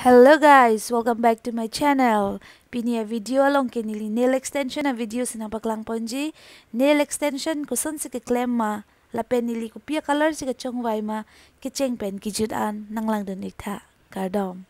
hello guys. Welcome back to my channel. Piniya video along kenali nail extension a video sinapak lang ponji nail extension kusun si sik ma la pen nili ko pia color sik chong wai ma ke cheng pen kijudan jut an nang lang don ikha kardom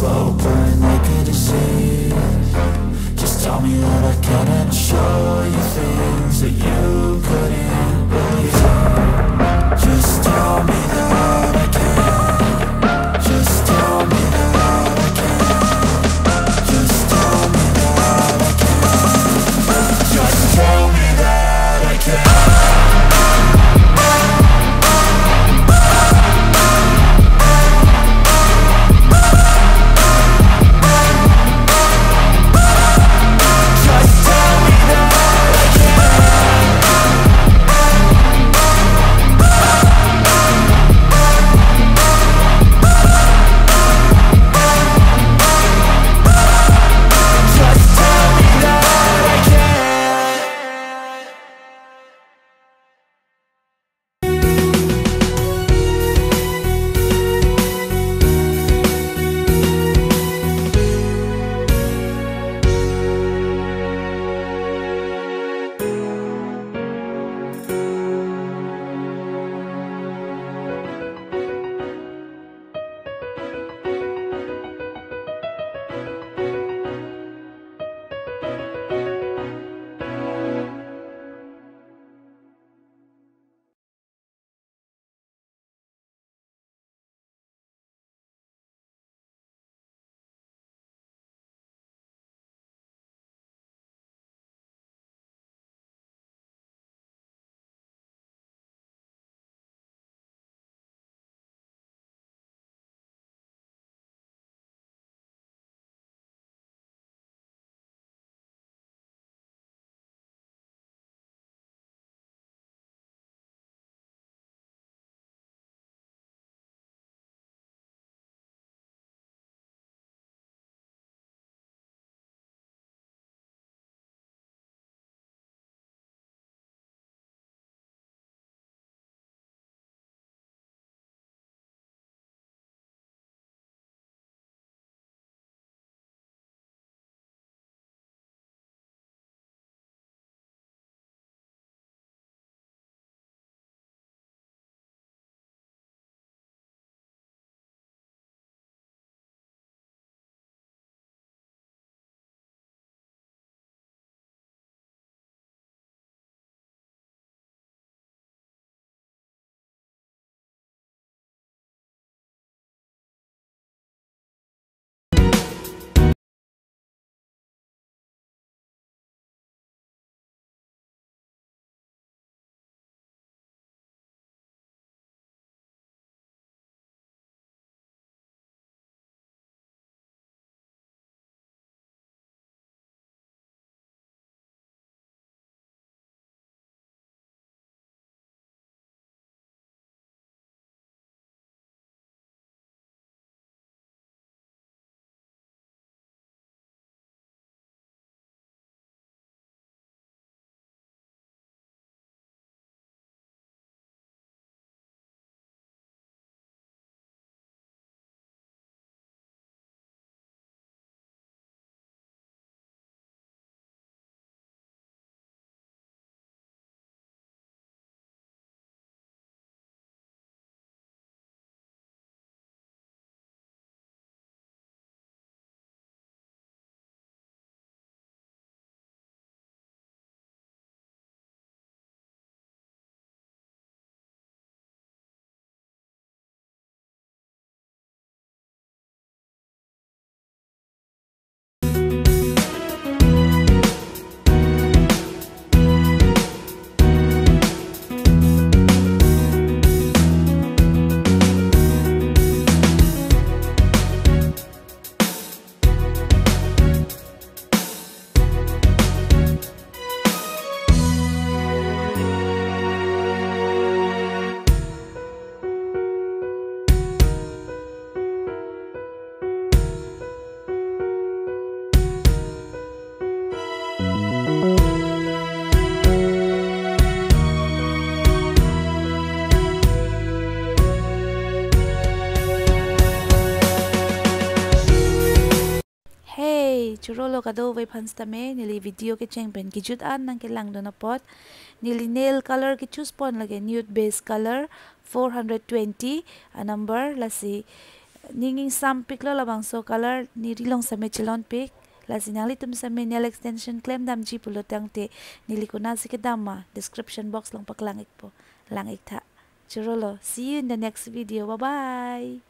slow burn like a disease Just tell me that I can and I'll show churolo kado vai phans tame nili video ke cheng pen ki jut an nang ke lang do na pot nili nail color ke choose pon lage nude base color 420 a number lasi ninging sam pic lo labang so color ni rilong same chelon pic la sinali tum same nail extension claim dam ji pulo tang te. Nili kuna sike dama description box long pak langik po langik tha. Churolo see you in the next video. Bye bye